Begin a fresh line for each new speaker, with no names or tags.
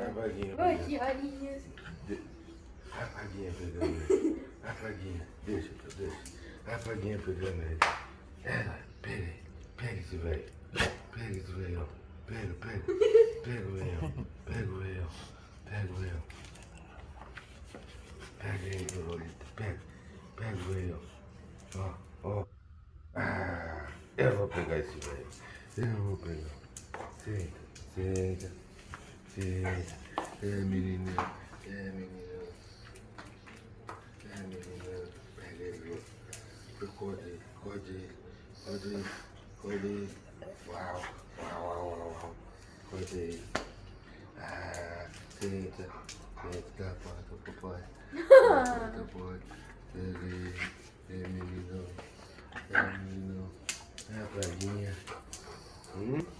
A praguinha
Oi,
A praguinha pegando ele. A praguinha. Deixa, deixa. A praguinha pegando ele. Ela, pega. Pega esse velho. Pega esse velho. Pega, pega. Pega o velho. Pega o velho. Pega o velho. Pega ele, Lolita. Pega. Pega o velho. Ó, ó. Ah, eu vou pegar esse velho. Eu vou pegar. Senta, senta. Senta. É, menina. É, menina. É, menina. Ele. Acorde. Acorde. Acorde. Acorde. Uau. Uau, uau, uau. Acorde. Ah, senta. Senta. Dá a porta papai. Porta. Pega ele. É, menino. É, menino. É a praguinha. Hum?